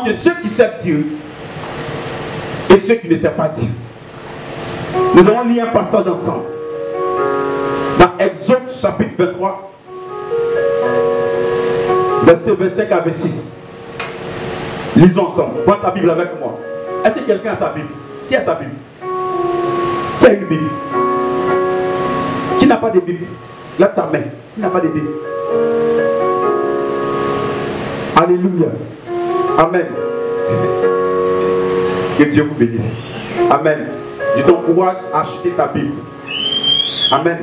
entre ceux qui savent Dieu et ceux qui ne savent pas Dieu. Nous allons lire un passage ensemble. Dans Exode chapitre 23, verset 25 à 26. Lisons ensemble. Prends ta Bible avec moi. Est-ce que quelqu'un a sa Bible? Qui a sa Bible? Qui a une Bible? Qui n'a pas de Bible? Lève ta main. Qui n'a pas de Bible? Alléluia. Amen. Que Dieu vous bénisse. Amen. Je t'encourage à acheter ta Bible. Amen.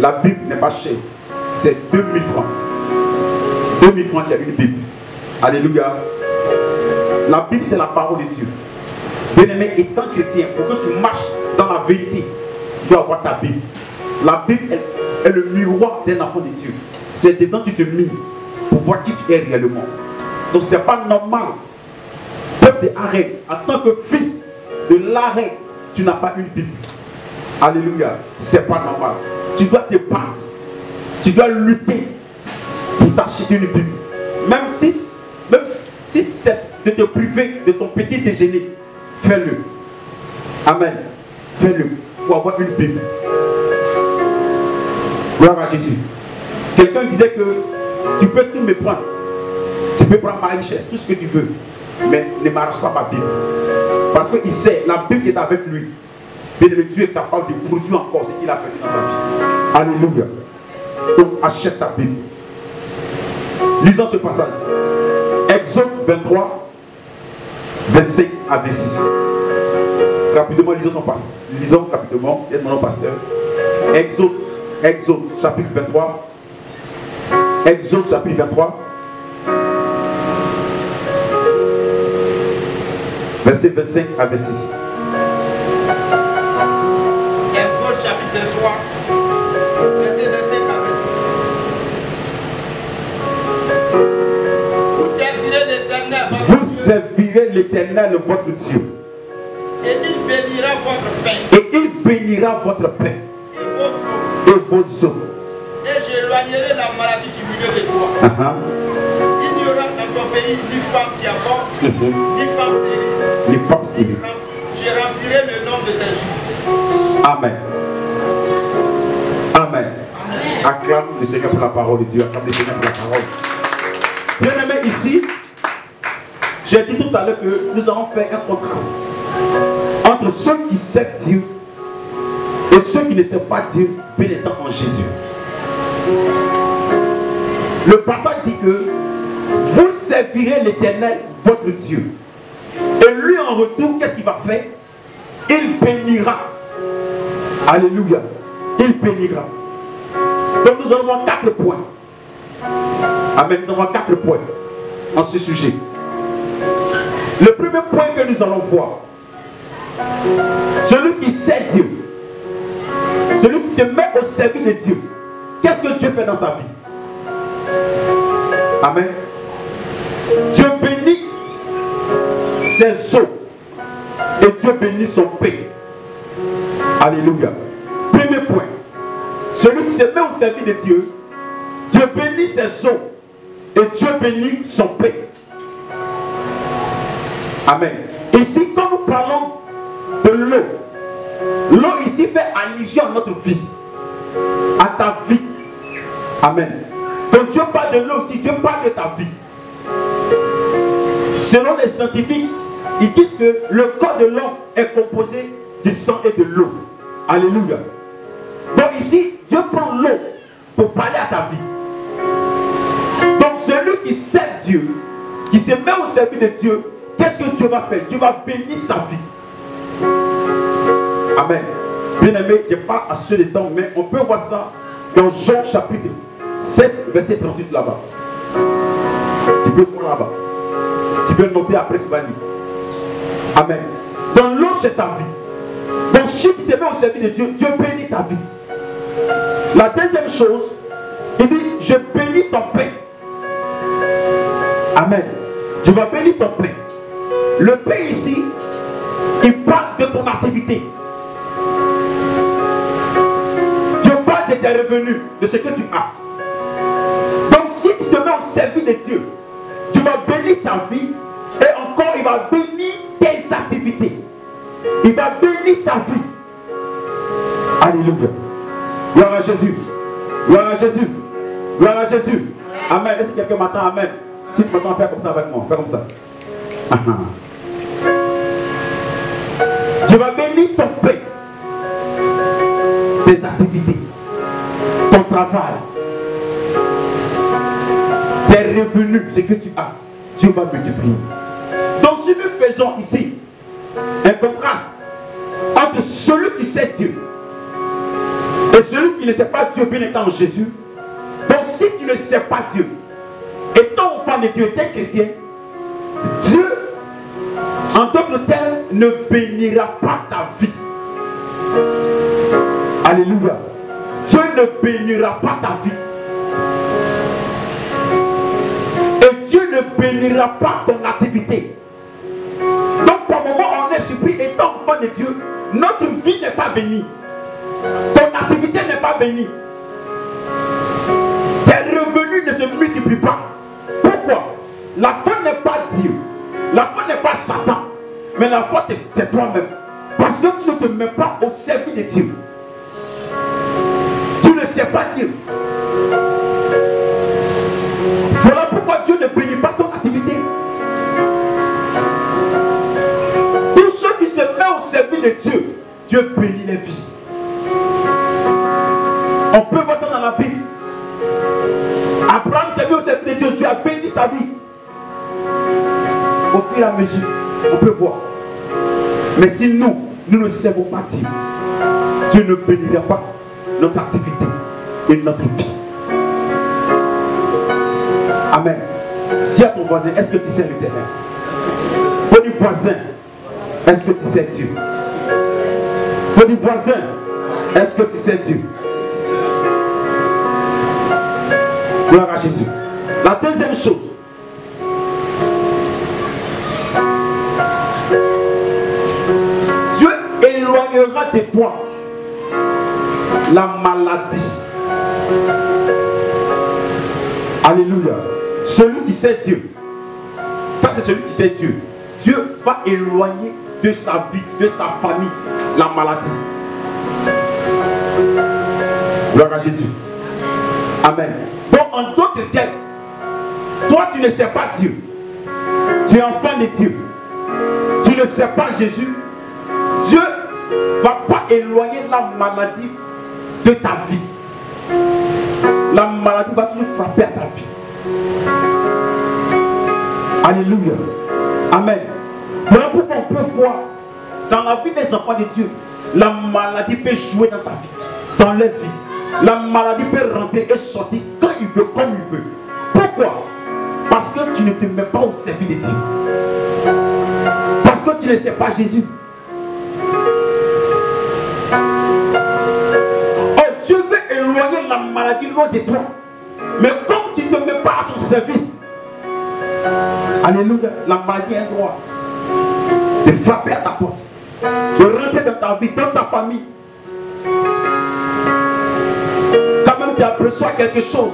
La Bible n'est pas chère. C'est 2000 francs. 2000 francs, il y a une Bible. Alléluia. La Bible, c'est la parole de Dieu. Bien-aimé, étant chrétien, pour que tu marches dans la vérité, tu dois avoir ta Bible. La Bible est, le miroir d'un enfant de Dieu. C'est dedans que tu te mires pour voir qui tu es réellement. Donc c'est pas normal. Peuple de Arène, en tant que fils de l'arrêt, tu n'as pas une Bible. Alléluia. C'est pas normal. Tu dois te battre. Tu dois lutter pour t'acheter une Bible. Même si, même si c'est de te priver de ton petit déjeuner, fais-le. Amen. Fais-le pour avoir une Bible. Gloire à Jésus. Quelqu'un disait que tu peux tout me prendre. Peux prendre ma richesse, tout ce que tu veux. Mais ne m'arrache pas ma Bible. Parce qu'il sait, la Bible est avec lui. Bien Dieu est capable de produire encore ce qu'il a fait dans sa vie. Alléluia. Donc achète ta Bible. Lisons ce passage. Exode 23, verset à 26. Rapidement, lisons son passage. Lisons rapidement. Aide-moi, pasteur. Exode, Exode, chapitre 23. Exode, chapitre 23. Verset 25 à 26. Exode chapitre 23, verset 25 à 26. Vous servirez l'éternel votre Vous Dieu, servirez l'éternel votre Dieu. et il bénira votre pain Et il bénira votre pain et vos eaux. et vos eaux. Et j'éloignerai la maladie du milieu de toi. Ah, ah. Pays ni femme qui Mhm. ni femme Ni stériles. ram- Je remplirai le nom de tes jours. Amen. Amen. Acclame le Seigneur pour la parole de Dieu. Acclame le Seigneur pour la parole. Bien aimé, ici, j'ai dit tout à l'heure que nous allons faire un contraste entre ceux qui savent Dieu et ceux qui ne savent pas Dieu, pénétrant en Jésus. Le passage dit que servirez l'éternel, votre Dieu. Et lui, en retour, qu'est-ce qu'il va faire? Il bénira. Alléluia. Il bénira. Donc nous allons voir quatre points. Amen. Nous allons voir quatre points en ce sujet. Le premier point que nous allons voir, celui qui sait Dieu, celui qui se met au service de Dieu, qu'est-ce que Dieu fait dans sa vie? Amen. Dieu bénit ses eaux et Dieu bénit son pain. Alléluia. Premier point. Celui qui se met au service de Dieu, Dieu bénit ses eaux et Dieu bénit son pain. Amen. Ici, quand nous parlons de l'eau, l'eau ici fait allusion à notre vie, à ta vie. Amen. Quand Dieu parle de l'eau aussi, Dieu parle de ta vie. Selon les scientifiques, ils disent que le corps de l'homme est composé du sang et de l'eau. Alléluia. Donc ici, Dieu prend l'eau pour parler à ta vie. Donc celui qui sait Dieu, qui se met au service de Dieu, qu'est-ce que Dieu va faire? Dieu va bénir sa vie. Amen. Bien aimé, je pas assez de temps, mais on peut voir ça dans Jean chapitre 7, verset 38 là-bas. Tu peux voir là-bas. Tu peux noter après, tu vas lire. Amen. Dans l'eau, c'est ta vie. Donc, si tu te mets au service de Dieu, Dieu bénit ta vie. La deuxième chose, il dit, je bénis ton pain. Amen. Je vais bénir ton pain. Le pain ici, il parle de ton activité. Dieu parle de tes revenus, de ce que tu as. Donc si tu te mets au service de Dieu, tu vas bénir ta vie et encore il va bénir tes activités. Il va bénir ta vie. Alléluia. Gloire à Jésus. Gloire à Jésus. Gloire à Jésus. Amen. Est-ce que quelqu'un m'attend? Amen. Si tu m'attends, fais comme ça avec moi. Fais comme ça. Ah, ah. Tu vas bénir ton paix, tes activités, ton travail, tes revenus, ce que tu as. Dieu va multiplier. Donc si nous faisons ici un contraste entre celui qui sait Dieu et celui qui ne sait pas Dieu bien étant Jésus, donc si tu ne sais pas Dieu, étant enfant de Dieu, étant chrétien, Dieu, en d'autres termes, ne bénira pas ta vie. Alléluia. Dieu ne bénira pas ta vie. Et Dieu ne bénira pas ton activité. Surpris, étant enfant de Dieu, notre vie n'est pas bénie. Ton activité n'est pas bénie. Tes revenus ne se multiplient pas. Pourquoi? La faute n'est pas Dieu. La faute n'est pas Satan. Mais la faute, c'est toi-même. Parce que tu ne te mets pas au service de Dieu. Tu ne sais pas Dieu. Voilà pourquoi Dieu ne bénit pas ton activité. Se mettent au service de Dieu, Dieu bénit les vies. On peut voir ça dans la Bible. Abraham s'est mis au service de Dieu, Dieu a béni sa vie. Au fur et à mesure, on peut voir. Mais si nous, nous ne servons pas Dieu, Dieu ne bénira pas notre activité et notre vie. Amen. Dis à ton voisin, est-ce que tu sais l'éternel? Dire voisin, est-ce que tu sais Dieu Faut dire voisin, est-ce que tu sais Dieu Gloire à Jésus. La deuxième chose, Dieu éloignera de toi la maladie. Alléluia. Celui qui sait Dieu, ça c'est celui qui sait Dieu. Dieu va éloigner de sa vie, de sa famille, la maladie. Gloire à Jésus. Amen. Donc en d'autres termes, toi tu ne sais pas Dieu. Tu es enfant de Dieu. Tu ne sais pas Jésus. Dieu ne va pas éloigner la maladie de ta vie. La maladie va toujours frapper à ta vie. Alléluia. Amen. Pourquoi on peut voir dans la vie des enfants de Dieu, la maladie peut jouer dans ta vie, dans leur vie. La maladie peut rentrer et sortir quand il veut, comme il veut. Pourquoi? Parce que tu ne te mets pas au service de Dieu. Parce que tu ne sais pas Jésus. Oh, Dieu veut éloigner la maladie loin de toi. Mais comme tu ne te mets pas à son service, Alléluia, la maladie a un droit frapper à ta porte, de rentrer dans ta vie, dans ta famille. Quand même tu aperçois quelque chose,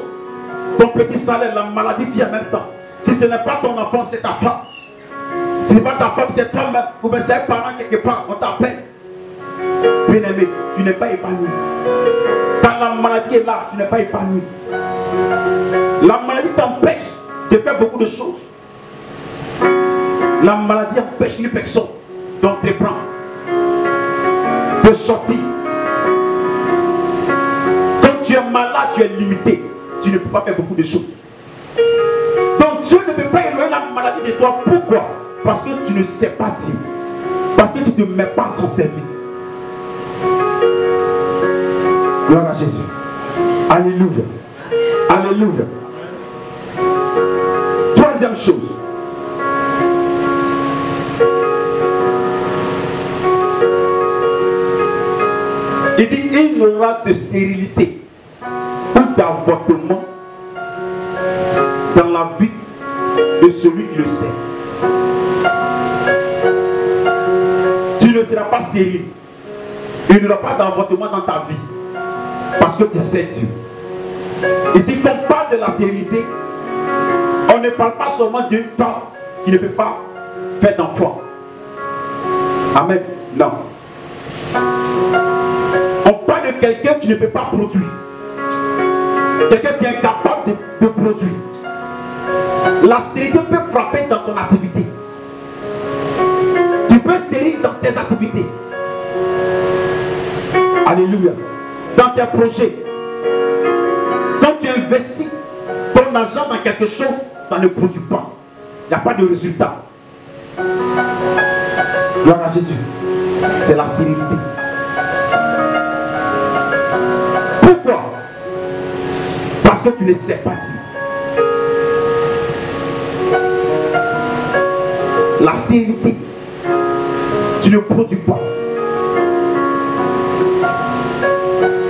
ton petit salaire, la maladie vient en même temps. Si ce n'est pas ton enfant, c'est ta femme. Si ce n'est pas ta femme, c'est toi-même. Ou bien c'est un parent quelque part, on t'appelle. Bien-aimé, tu n'es pas épanoui. Quand la maladie est là, tu n'es pas épanoui. La maladie t'empêche de faire beaucoup de choses. La maladie empêche une personne d'entreprendre, de sortir. Quand tu es malade, tu es limité. Tu ne peux pas faire beaucoup de choses. Donc Dieu ne peut pas éloigner la maladie de toi. Pourquoi? Parce que tu ne sais pas Dieu. Parce que tu ne te mets pas à son service. Gloire à Jésus. Alléluia. Alléluia. Troisième chose. Il dit n'y aura de stérilité ou d'avortement dans la vie de celui qui le sait. Tu ne seras pas stérile. Il n'y aura pas d'avortement dans ta vie. Parce que tu sais Dieu. Ici, quand on parle de la stérilité, on ne parle pas seulement d'une femme qui ne peut pas fait d'enfants. Amen. Non. Quelqu'un qui ne peut pas produire. Quelqu'un qui est incapable de, de produire. La stérilité peut frapper dans ton activité. Tu peux stérile dans tes activités. Alléluia. Dans tes projets. Quand tu investis ton argent dans quelque chose, ça ne produit pas. Il n'y a pas de résultat. Gloire à Jésus. C'est la stérilité. Que tu ne sais pas dire. La stérilité, tu ne produis pas.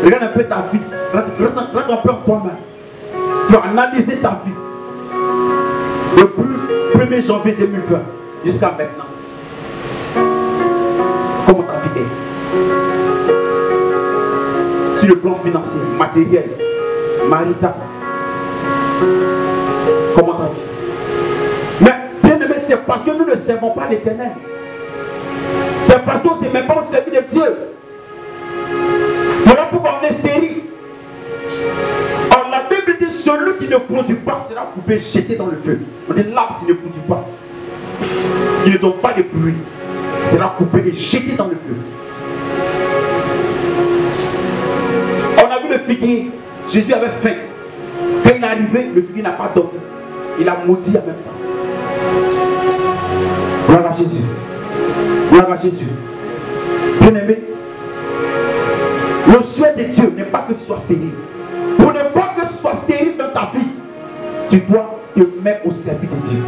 Regarde un peu ta vie. Regarde, un peu toi-même. Tu vas analyser ta vie. Depuis 1er janvier 2020 jusqu'à maintenant. Comment ta vie est? Sur le plan financier, matériel, marital. Comment ta vie Mais bien aimé, c'est parce que nous ne servons pas l'éternel. C'est parce qu'on ne s'est même pas servi de Dieu. Voilà pourquoi on est stérile. Or, la Bible dit celui qui ne produit pas sera coupé, jeté dans le feu. On dit l'arbre qui ne produit pas, qui ne donne pas de fruits, sera coupé et jeté dans le feu. On a vu le figuier. Jésus avait faim. Quand il est arrivé, le figuier n'a pas dormi. Il a maudit en même temps. Gloire à Jésus. Gloire à Jésus. Bien aimé, le souhait de Dieu n'est pas que tu sois stérile. Pour ne pas que tu sois stérile dans ta vie, tu dois te mettre au service de Dieu.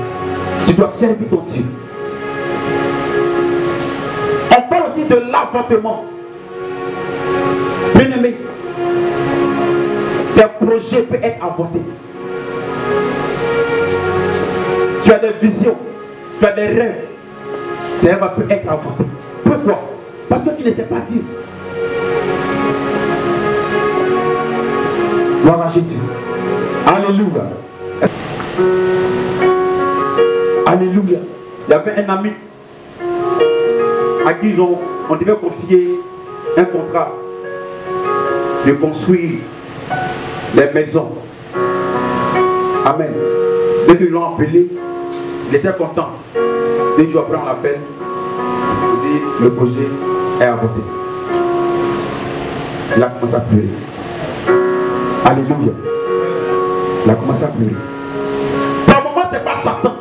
Tu dois servir ton Dieu. On parle aussi de l'avortement. Bien aimé, tes projets peuvent être avortés. Tu as des visions, tu as des rêves. Ces rêves peuvent être avortés. Pourquoi? Parce que tu ne sais pas dire. Gloire à Jésus. Alléluia. Alléluia. Il y avait un ami à qui ont, on devait confier un contrat de construire des maisons. Amen. Dès qu'ils l'ont appelé, il était content. Deux jours après, on l'appelle. Il dit le projet est avorté. Il a commencé à pleurer. Alléluia. Il a commencé à pleurer. Par moment, ce n'est pas Satan.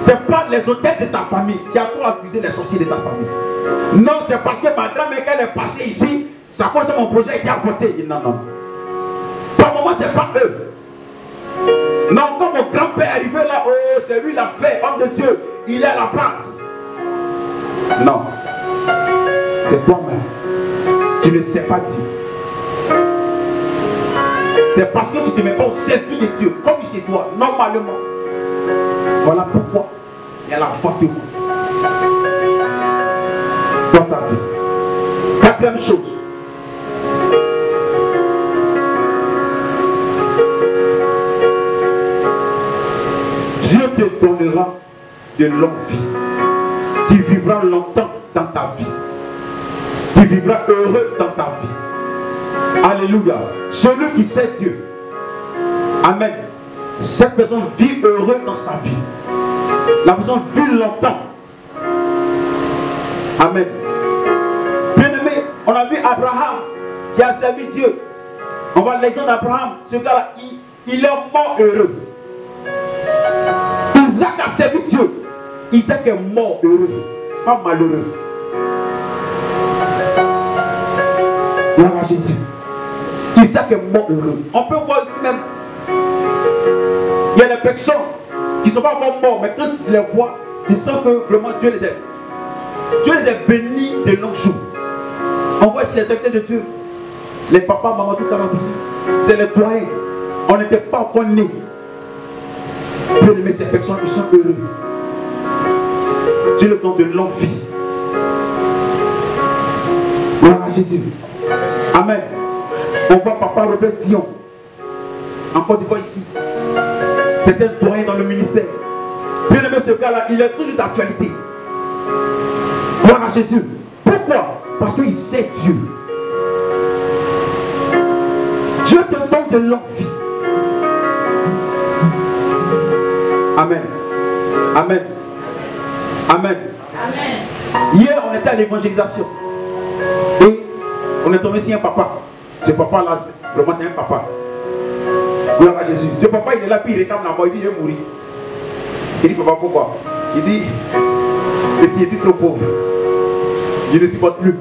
Ce n'est pas les hôtels de ta famille qui a trop accusé les sorciers de ta famille. Non, c'est parce que madame, quand elle est passée ici, ça cause mon projet a avorté. Il dit non, non. Par moment, ce n'est pas eux. Non, quand mon grand-père est arrivé là, oh, c'est lui l'a fait, homme de Dieu, il est à la place. Non. C'est toi-même. Tu ne sais pas dire. C'est parce que tu te mets pas au service de Dieu, comme chez toi, normalement. Voilà pourquoi il y a l'avortement dans ta vie. Quatrième chose. Donnera de longue vie. Tu vivras longtemps dans ta vie. Tu vivras heureux dans ta vie. Alléluia. Celui qui sait Dieu. Amen. Cette personne vit heureux dans sa vie. La personne vit longtemps. Amen. Bien aimé, on a vu Abraham qui a servi Dieu. On voit l'exemple d'Abraham. Ce gars-là, il est mort heureux. Isaac a servi Dieu. Isaac est mort heureux, pas malheureux. Gloire à Jésus. Isaac est mort heureux. On peut voir ici même. Il y a des personnes qui ne sont pas morts, morts, mais quand tu les vois, tu sens que vraiment Dieu les a, Dieu les a bénis de longs jours. On voit ici les serviteurs de Dieu. Les papas, maman, tout Karabi, c'est les doyens. On n'était pas encore nés. Bien aimé, ces personnes, ils sont heureux. Dieu le donne de longue vie. Gloire à Jésus. Amen. On voit papa Robert Dion. En Côte d'Ivoire ici. C'est un doyen dans le ministère. Bien aimé, ce gars-là, il est toujours d'actualité. Gloire à Jésus. Pourquoi? Parce qu'il sait Dieu. Dieu te donne de l'envie. Amen. Amen. Amen. Hier, on était à l'évangélisation. Et on est tombé sur un papa. Ce papa-là, vraiment, c'est un papa. Gloire à Jésus. Ce papa, il est là, puis il réclame la mort. Il dit, je vais mourir. Il dit, papa, pourquoi? Il dit, je suis trop pauvre. Je ne supporte plus.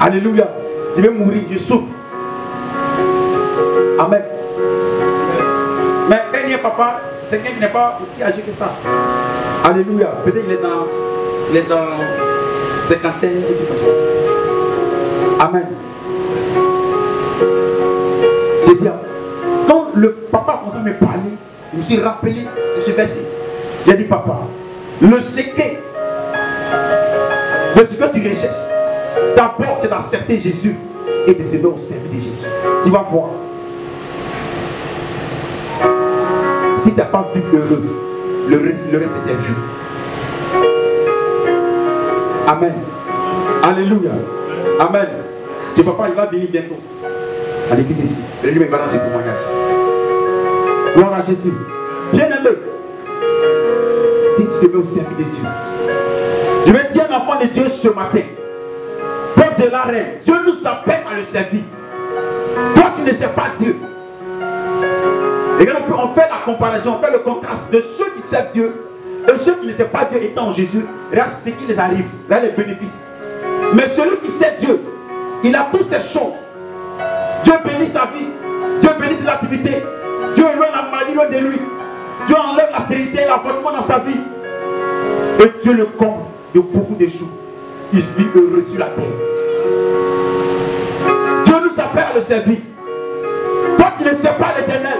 Alléluia. Je vais mourir, je souffre. Amen. Mais quand il est papa, c'est quelqu'un qui n'est pas aussi âgé que ça. Alléluia. Peut-être qu'il est dans, il est dans cinquantaine, et tout comme ça. Amen. J'ai dit, quand le papa a commencé à me parler, je me suis rappelé de ce verset. Il a dit, papa, le secret de ce que tu recherches, d'abord c'est d'accepter Jésus et de te donner au service de Jésus. Tu vas voir. Si tu n'as pas vu heureux, le reste, le reste était vu. Amen. Alléluia. Amen. Ce papa, il va venir bientôt. À l'église ici? Et lui, il va dans ce témoignage. Gloire à Jésus. Bien aimé. Si tu te mets au service de Dieu. Je vais dire un enfant de Dieu ce matin. Peuple de la reine. Dieu nous appelle à le servir. Toi, tu ne sais pas Dieu. Regarde, on fait la comparaison, on fait le contraste de ceux qui servent Dieu et ceux qui ne savent pas Dieu étant en Jésus. Regarde ce qui les arrive. Là, les bénéfices. Mais celui qui sait Dieu, il a toutes ces choses. Dieu bénit sa vie. Dieu bénit ses activités. Dieu éloigne la maladie loin de lui. Dieu enlève la stérilité et l'avortement dans sa vie. Et Dieu le comble de beaucoup de jours. Il vit heureux sur la terre. Dieu nous appelle à le servir. Toi qui ne sais pas l'éternel,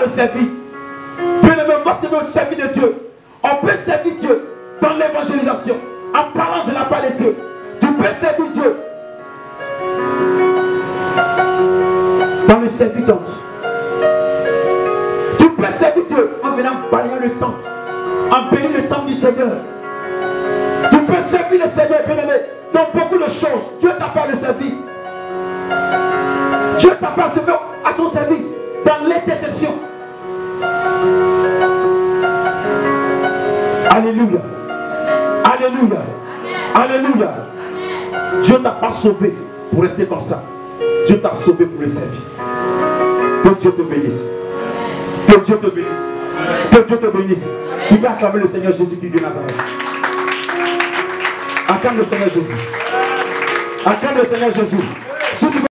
le servir. Bien aimé, moi c'est le servir de Dieu. On peut servir Dieu dans l'évangélisation en parlant de la part de Dieu. Tu peux servir Dieu dans le serviteurs. Tu peux servir Dieu en venant balayer le temps, en bénir le temps du Seigneur. Tu peux servir le Seigneur, bien aimé, dans beaucoup de choses. Dieu t'appelle le servir. Dieu t'appelle à son service dans l'intercession. Alléluia. Dieu t'a pas sauvé pour rester comme ça. Dieu t'a sauvé pour le servir. Que Dieu te bénisse. Que Dieu te bénisse. Que Dieu te bénisse. Tu peux acclamer le Seigneur Jésus-Christ de Nazareth. Acclame le Seigneur Jésus. Acclame le Seigneur Jésus.